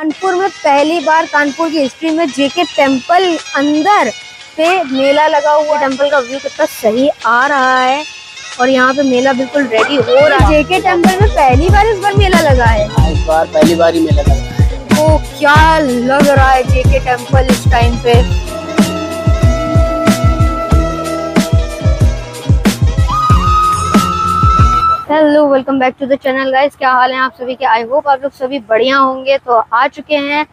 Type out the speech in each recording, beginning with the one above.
कानपुर में पहली बार कानपुर की हिस्ट्री में जेके टेंपल अंदर पे मेला लगा हुआ टेंपल का व्यू कितना सही आ रहा है और यहाँ पे मेला बिल्कुल रेडी हो रहा है। जेके टेंपल में पहली बार इस बार मेला लगा है। हाँ, इस बार पहली बार ही मेला लगा है। वो क्या लग रहा है जेके टेंपल इस टाइम पे? Hello welcome back to the channel guys क्या हाल है आप सभी के? आई होप आप लोग सभी बढ़िया होंगे तो आ चुके हैं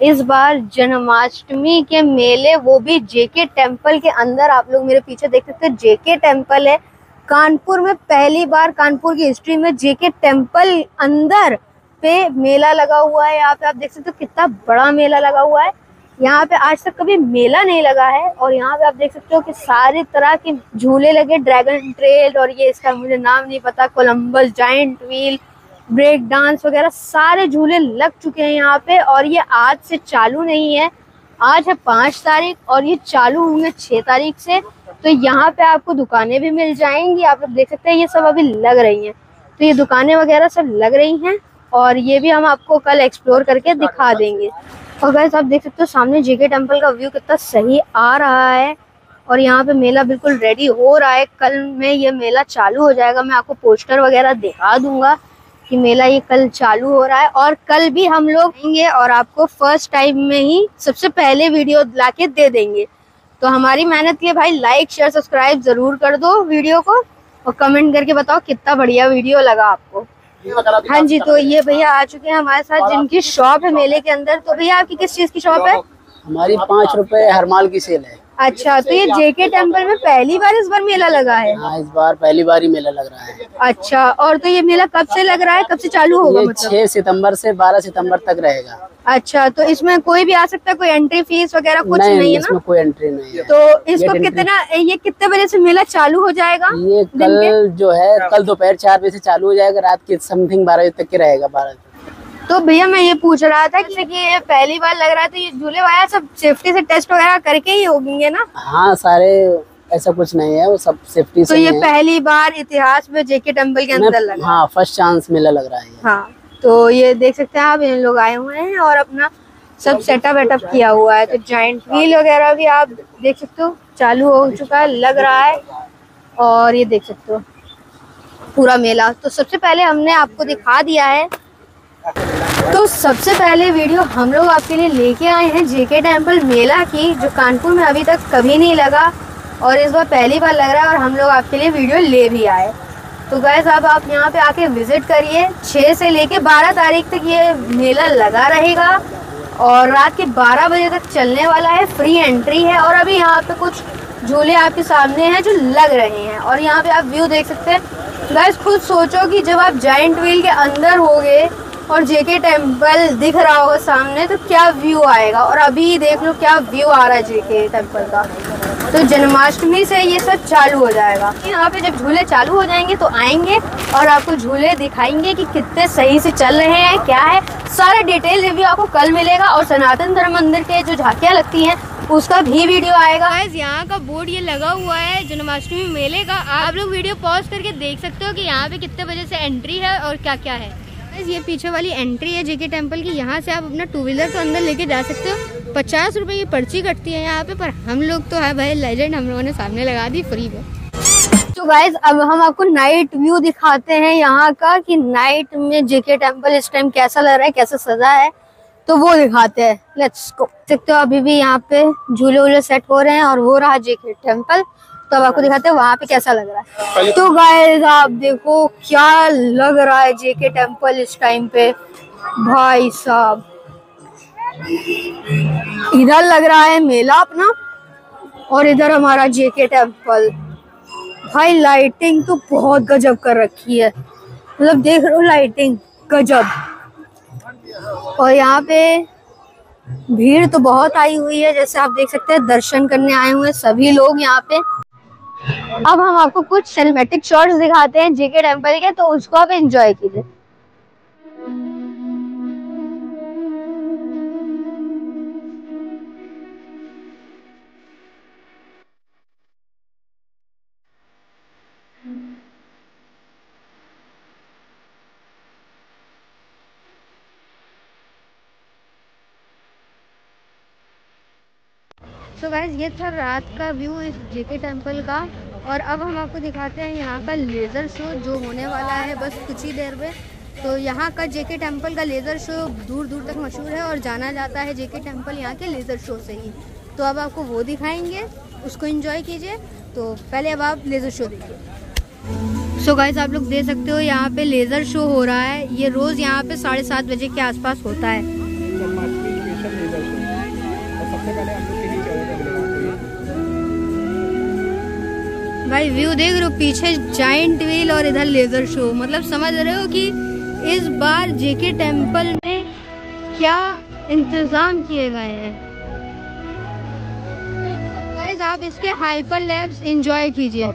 इस बार जन्माष्टमी के मेले। वो भी जेके टेंपल के अंदर। आप लोग मेरे पीछे देख सकते हैं जेके टेंपल है। कानपुर में पहली बार, कानपुर की हिस्ट्री में जेके टेंपल अंदर पे मेला लगा हुआ है। यहाँ पे आप देख सकते हो कितना बड़ा मेला लगा हुआ है। यहाँ पे आज तक कभी मेला नहीं लगा है और यहाँ पे आप देख सकते हो कि सारे तरह के झूले लगे ड्रैगन ट्रेल और ये इसका मुझे नाम नहीं पता Columbus giant wheel break dance वगैरह सारे झूले लग चुके हैं यहाँ पे और ये आज से चालू नहीं है। आज है पाँच तारीख और ये चालू होंगे छः तारीख से। तो यहाँ पे आपको दुकानें भी मिल जाएँगी। आप लोग देख सकते हैं, ये सब अभी लग रही हैं। तो ये दुकानें वगैरह सब लग रही हैं और ये भी हम आपको कल एक्सप्लोर करके दिखा देंगे। और गैस आप देख सकते हो सामने जेके टेंपल का व्यू कितना सही आ रहा है। और यहाँ पे मेला बिल्कुल रेडी हो रहा है। कल में ये मेला चालू हो जाएगा। मैं आपको पोस्टर वगैरह दिखा दूँगा कि मेला ये कल चालू हो रहा है। और कल भी हम लोग आएँगे और आपको फ़र्स्ट टाइम में ही सबसे पहले वीडियो लाके दे देंगे। तो हमारी मेहनत के भाई लाइक शेयर सब्सक्राइब ज़रूर कर दो वीडियो को। और कमेंट करके बताओ कितना बढ़िया वीडियो लगा आपको। हाँ जी तो ये भैया आ चुके हैं हमारे साथ जिनकी शॉप है मेले के अंदर। तो भैया आपकी किस चीज़ की शॉप है? हमारी पाँच रुपए हर माल की सेल है। अच्छा तो ये जेके टेंपल में पहली बार इस बार मेला लगा है? हाँ इस बार पहली बार ही मेला लग रहा है। अच्छा और तो ये मेला कब से लग रहा है? कब से चालू होगा मतलब? छह सितंबर से बारह सितंबर तक रहेगा। अच्छा तो इसमें कोई भी आ सकता है? कोई एंट्री फ़ीस वगैरह कुछ नहीं, नहीं है ना? कोई एंट्री नहीं है। तो इसको कितना ये कितने बजे से मेला चालू हो जाएगा? ये कल जो है कल दोपहर चार बजे से चालू हो जाएगा रात के समथिंग बारह बजे तक के रहेगा बारह तो भैया मैं ये पूछ रहा था कि कि ये पहली बार लग रहा है तो ये झूले वाला सब सेफ्टी से टेस्ट वगैरह करके ही होंगे ना? हाँ सारे ऐसा कुछ नहीं है वो सब सेफ्टी तो से ये पहली बार इतिहास में जेके टेंपल के अंदर लगा। हाँ फ़र्स्ट चांस मेला लग रहा है हाँ तो ये देख सकते हैं आप इन लोग आए हुए हैं और अपना सब सेटअप वेटअप किया हुआ है। तो जॉइंट व्हील वगैरह भी आप देख सकते हो चालू हो चुका है लग रहा है। और ये देख सकते हो पूरा मेला। तो सबसे पहले हमने आपको दिखा दिया है तो सबसे पहले वीडियो हम लोग आपके लिए लेके आए हैं जेके टेंपल मेला की, जो कानपुर में अभी तक कभी नहीं लगा और इस बार पहली बार लग रहा है और हम लोग आपके लिए वीडियो ले भी आए। तो गैस अब आप यहाँ पे आके विज़िट करिए। छः से लेके बारह तारीख तक ये मेला लगा रहेगा और रात के बारह बजे तक चलने वाला है। फ्री एंट्री है और अभी यहाँ पे कुछ झूले आपके सामने हैं जो लग रहे हैं और यहाँ पे आप व्यू देख सकते हैं। गैस खुद सोचो कि जब आप जाइंट व्हील के अंदर होगे और जेके टेंपल दिख रहा होगा सामने तो क्या व्यू आएगा? और अभी देख लो क्या व्यू आ रहा है जेके टेंपल का। तो जन्माष्टमी से ये सब चालू हो जाएगा। यहाँ पे जब झूले चालू हो जाएँगे तो आएँगे और आपको झूले दिखाएँगे कि कितने सही से चल रहे हैं, क्या है। सारा डिटेल रिव्यू आपको कल मिलेगा और सनातन धर्म मंदिर के जो झांकियाँ लगती हैं, उसका भी वीडियो आएगा। यहाँ का बोर्ड ये लगा हुआ है, जन्माष्टमी मेले का। आप लोग वीडियो पॉज करके देख सकते हो कि यहाँ पे कितने बजे से एंट्री है और क्या क्या है। ये पीछे वाली एंट्री है जेके टेंपल की। यहाँ से आप अपना टू व्हीलर तो अंदर लेके जा सकते हो। पचास रुपए की पर्ची कटती है यहाँ पे, पर हम लोग तो है भाई लेजेंड हम लोगों ने सामने लगा दी फ्री में। तो गाइज़ अब हम आपको नाइट व्यू दिखाते हैं यहाँ का कि नाइट में जेके टेंपल इस टाइम कैसा लग रहा है, कैसा सजा है। तो वो दिखाते हैं। लेट्स गो सकते हो, अभी भी यहाँ पे झूले वूले सेट हो रहे हैं और वो रहा जेके टेंपल तो अब आपको दिखाते हैं वहाँ पे कैसा लग रहा है। तो गाइज़ आप देखो क्या लग रहा है जेके टेंपल इस टाइम पे। भाई साहब इधर लग रहा है मेला अपना और इधर हमारा जेके टेंपल भाई लाइटिंग तो बहुत गजब कर रखी है। मतलब देख रहे हो लाइटिंग गजब। और यहाँ पे भीड़ तो बहुत आई हुई है जैसे आप देख सकते हैं दर्शन करने आए हुए हैं सभी लोग यहाँ पे। अब हम आपको कुछ सिनेमेटिक शॉट्स दिखाते हैं जेके टेंपल के तो उसको आप एंजॉय कीजिए। सो so गाइज़ ये था रात का व्यू इस जेके टेंपल का। और अब हम आपको दिखाते हैं यहाँ का लेज़र शो जो होने वाला है बस कुछ ही देर में। तो यहाँ का जेके टेंपल का लेज़र शो दूर दूर तक मशहूर है और जाना जाता है जेके टेंपल यहाँ के लेज़र शो से ही। तो अब आपको वो दिखाएँगे, उसको इन्जॉय कीजिए। तो पहले अब आप लेज़र शो देखिए। सो गाइस आप लोग देख सकते हो यहाँ पे लेज़र शो हो रहा है। ये रोज़ यहाँ पे साढ़े सात बजे के आसपास होता है। भाई व्यू देख रहे हो, पीछे जाइंट व्हील और इधर लेजर शो मतलब समझ रहे हो कि इस बार जेके टेंपल में क्या इंतज़ाम किए गए हैं। आप इसके हाइपर लैब्स एंजॉय कीजिए।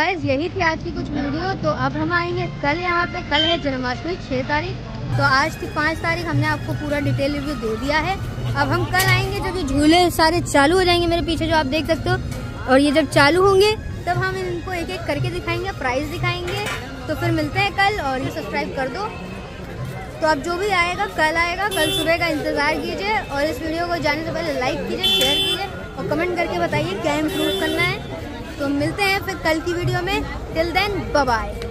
गैस यही थी आज की कुछ वीडियो। तो अब हम आएँगे कल यहाँ पे। कल है जन्माष्टमी छः तारीख। तो आज की पाँच तारीख हमने आपको पूरा डिटेल रिव्यू दे दिया है। अब हम कल आएँगे जब ये झूले सारे चालू हो जाएँगे मेरे पीछे, जो आप देख सकते हो। और ये जब चालू होंगे, तब हम इनको एक एक करके दिखाएँगे प्राइस दिखाएँगे। तो फिर मिलते हैं कल, और ये सब्सक्राइब कर दो। तो अब जो भी आएगा, कल आएगा। कल सुबह का इंतज़ार कीजिए, और इस वीडियो को जाने से पहले लाइक कीजिए शेयर कीजिए, और कमेंट करके बताइए क्या इम्प्रूव करना है। मिलते हैं फिर कल की वीडियो में। Till then bye